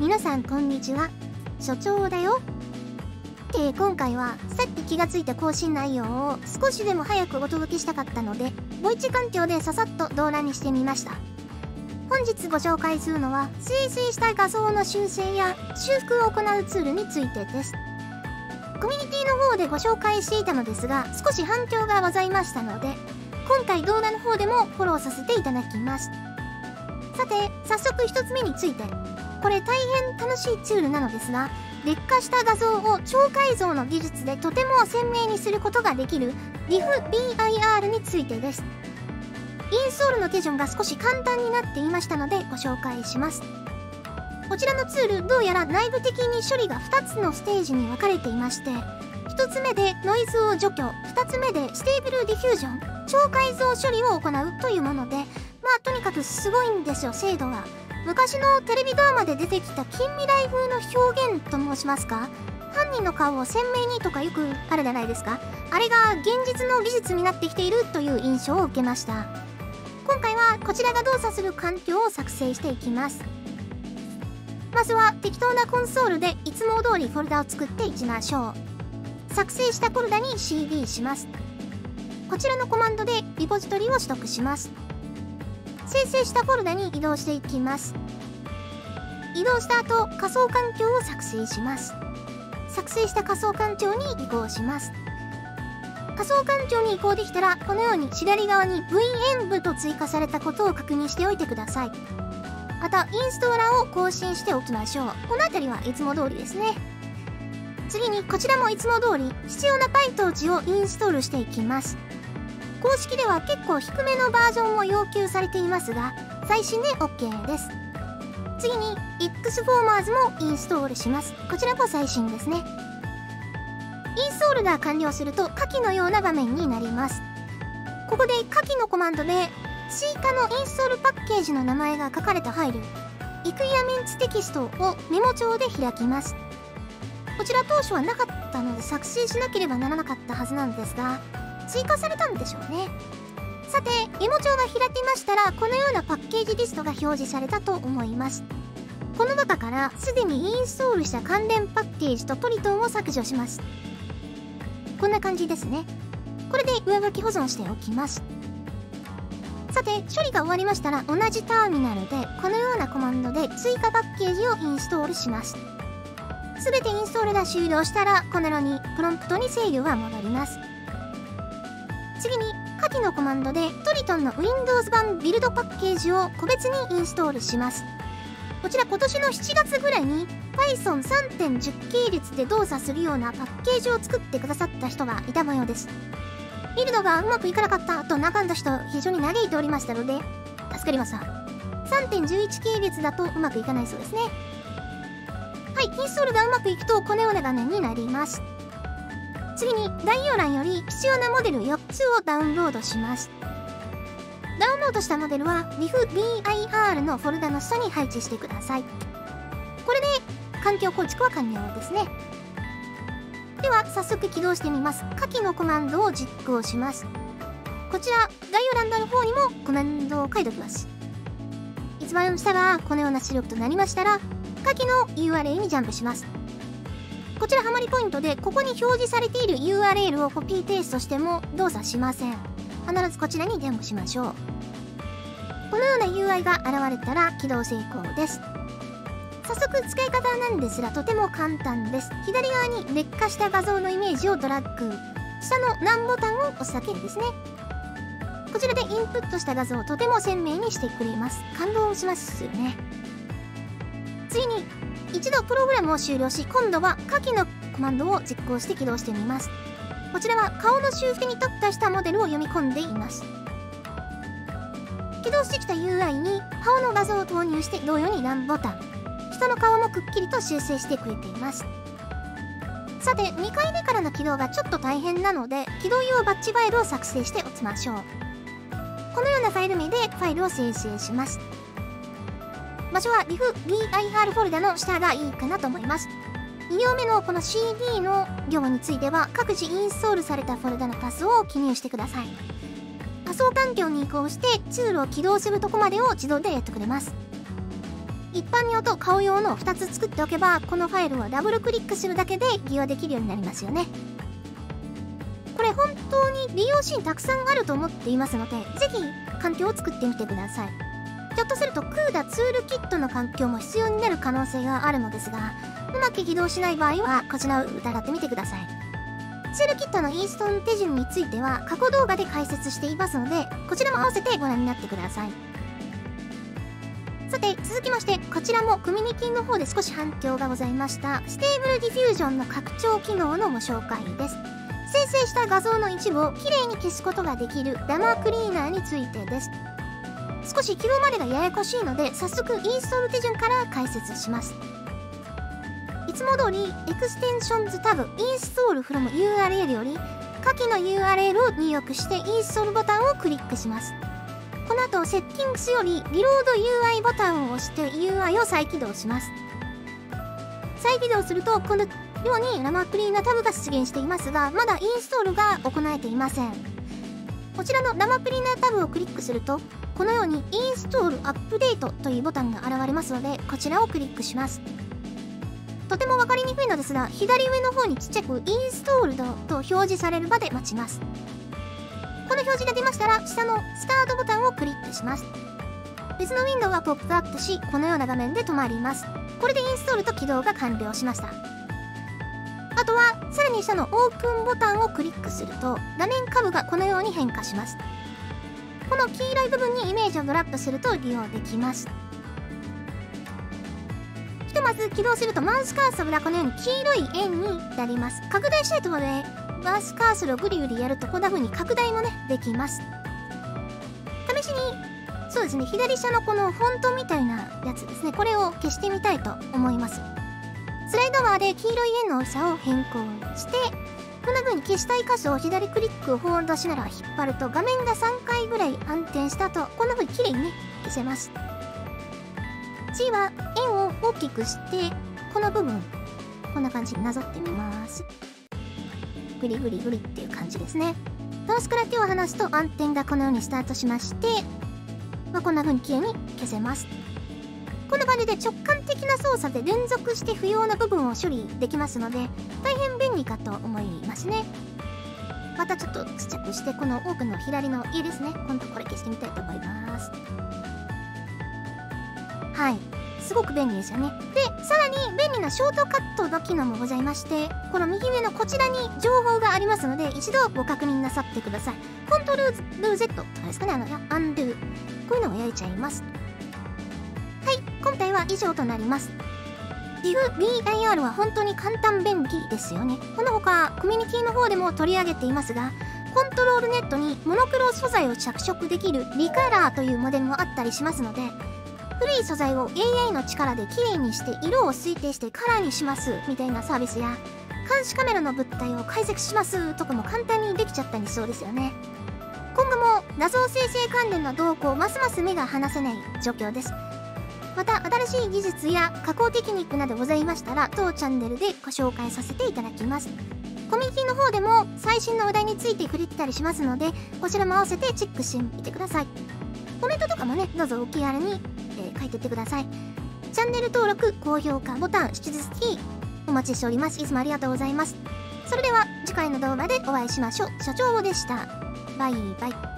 皆さんこんにちは。所長だよ。で今回はさっき気がついた更新内容を少しでも早くお届けしたかったのでボイチ環境でささっと動画にしてみました。本日ご紹介するのは生成した画像の修正や修復を行うツールについてです。コミュニティの方でご紹介していたのですが少し反響がございましたので今回動画の方でもフォローさせていただきます。さて早速1つ目について。これ大変楽しいツールなのですが劣化した画像を超解像の技術でとても鮮明にすることができる DiffBIR についてです。インストールの手順が少し簡単になっていましたのでご紹介します。こちらのツールどうやら内部的に処理が2つのステージに分かれていまして1つ目でノイズを除去2つ目で Stable Diffusion超改造処理を行うというものでまあとにかくすごいんですよ精度が。昔のテレビドラマで出てきた近未来風の表現と申しますか？犯人の顔を鮮明にとかよくあるじゃないですか。あれが現実の技術になってきているという印象を受けました。今回はこちらが動作する環境を作成していきます。まずは適当なコンソールでいつも通りフォルダを作っていきましょう。作成したフォルダに CD します。こちらのコマンドでリポジトリを取得します。生成したフォルダに移動していきます。移動した後仮想環境を作成します。作成した仮想環境に移行します。仮想環境に移行できたらこのように左側に VM 部と追加されたことを確認しておいてください。またインストーラーを更新しておきましょう。この辺りはいつも通りですね。次にこちらもいつも通り必要な PyTorch をインストールしていきます。公式では結構低めのバージョンを要求されていますが最新で OK です。次に Xformers もインストールします。こちらも最新ですね。インストールが完了すると下記のような画面になります。ここで下記のコマンドで追加のインストールパッケージの名前が書かれたファイルイクイアメンツテキストをメモ帳で開きます。こちら当初はなかったので作成しなければならなかったはずなんですが追加されたんでしょうね。さてメモ帳が開きましたらこのようなパッケージリストが表示されたと思います。この中からすでにインストールした関連パッケージとトリトンを削除します。こんな感じですね。これで上書き保存しておきます。さて処理が終わりましたら同じターミナルでこのようなコマンドで追加パッケージをインストールします。全てインストールが終了したらこのようにプロンプトに制御が戻ります。次に下記のコマンドでトリトンの Windows 版ビルドパッケージを個別にインストールします。こちら今年の7月ぐらいに Python3.10 系列で動作するようなパッケージを作ってくださった人がいた模様です。ビルドがうまくいかなかったと中んだ人非常に嘆いておりましたので助かりました。3.11系列だとうまくいかないそうですね。はいインストールがうまくいくとこのような画面になります。次に概要欄より必要なモデル4つをダウンロードします。ダウンロードしたモデルは RIFBIR のフォルダの下に配置してください。これで環境構築は完了ですね。では早速起動してみます。下記のコマンドを実行します。こちら概要欄の方にもコマンドを書いておきます。一番下がこのような出力となりましたら下記の URL にジャンプします。こちらハマりポイントでここに表示されている URL をコピーペーストしても動作しません。必ずこちらにジャンプしましょう。このような UI が現れたら起動成功です。早速使い方なんですがとても簡単です。左側に劣化した画像のイメージをドラッグ。下のナンボタンを押すだけですね。こちらでインプットした画像をとても鮮明にしてくれます。感動しますよね。次に一度プログラムを終了し今度は下記のコマンドを実行して起動してみます。こちらは顔の修復に特化したモデルを読み込んでいます。起動してきた UI に顔の画像を投入して同様にランボタン。人の顔もくっきりと修正してくれています。さて2回目からの起動がちょっと大変なので起動用バッチファイルを作成しておきましょう。このようなファイル名でファイルを生成します。場所は RIFBIR フォルダの下がいいかなと思います。2行目のこの CD の行については各自インストールされたフォルダのパスを記入してください。仮想環境に移行してツールを起動するとこまでを自動でやってくれます。一般用と顔用の2つ作っておけばこのファイルはダブルクリックするだけで利用できるようになりますよね。これ本当に利用シーンたくさんあると思っていますのでぜひ環境を作ってみてください。ひょっとすると CUDA ツールキットの環境も必要になる可能性があるのですがうまく起動しない場合はこちらを疑ってみてください。ツールキットのインストール手順については過去動画で解説していますのでこちらも合わせてご覧になってください。さて続きましてこちらもコミュニティの方で少し反響がございました Stable Diffusion の拡張機能のご紹介です。生成した画像の一部をきれいに消すことができる Lama Cleaner についてです。少し起動までがややこしいので早速インストール手順から解説します。いつも通りエクステンションズタブインストール from URL より下記の URL を入力してインストールボタンをクリックします。この後セッティングスよりリロード UI ボタンを押して UI を再起動します。再起動するとこのように Lama Cleaner タブが出現していますがまだインストールが行えていません。こちらの Lama Cleaner タブをクリックするとこのようにインストールアップデートというボタンが現れますのでこちらをクリックします。とても分かりにくいのですが左上の方にちっちゃくインストールドと表示されるまで待ちます。この表示が出ましたら下のスタートボタンをクリックします。別のウィンドウがポップアップしこのような画面で止まります。これでインストールと起動が完了しました。あとはさらに下のオープンボタンをクリックすると画面下部がこのように変化します。この黄色い部分にイメージをドラッグすると利用できます。ひとまず起動するとマウスカーソルがこのように黄色い円になります。拡大したいところでマウスカーソルをグリグリやるとこんな風に拡大もねできます。試しにそうですね左下のこのフォントみたいなやつですね。これを消してみたいと思います。スライドバーで黄色い円の大きさを変更してこんな風に消したい箇所を左クリックホールドしながら引っ張ると画面が3回ぐらい暗転した後こんな風に綺麗にね消せます。次は円を大きくしてこの部分こんな感じになぞってみます。グリグリグリっていう感じですね。マウスから手を離すと暗転がこのようにスタートしましてまあ、こんな風に綺麗に消せます。こんな感じで直感的な操作で連続して不要な部分を処理できますので大変便利かと思いますね。またちょっとちっちゃくしてこの奥の左の家ですね。今度これ消してみたいと思います。はい。すごく便利ですよね。でさらに便利なショートカットの機能もございましてこの右上のこちらに情報がありますので一度ご確認なさってください。コントロール Z とかですかね。あのアンドゥこういうのを焼いちゃいます。今回は以上となります。DiffBIR は本当に簡単便利ですよね。この他コミュニティの方でも取り上げていますがコントロールネットにモノクロ素材を着色できるリカラーというモデルもあったりしますので古い素材を AI の力できれいにして色を推定してカラーにしますみたいなサービスや監視カメラの物体を解析しますとかも簡単にできちゃったりそうですよね。今後も画像生成関連の動向をますます目が離せない状況です。また新しい技術や加工テクニックなどございましたら当チャンネルでご紹介させていただきます。コミュニティの方でも最新の話題について触れてたりしますのでこちらも合わせてチェックしてみてください。コメントとかもねどうぞお気軽に、えー、書いてってください。チャンネル登録高評価ボタン引き続きお待ちしております。いつもありがとうございます。それでは次回の動画でお会いしましょう。社長でした。バイバイ。